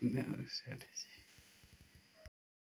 No,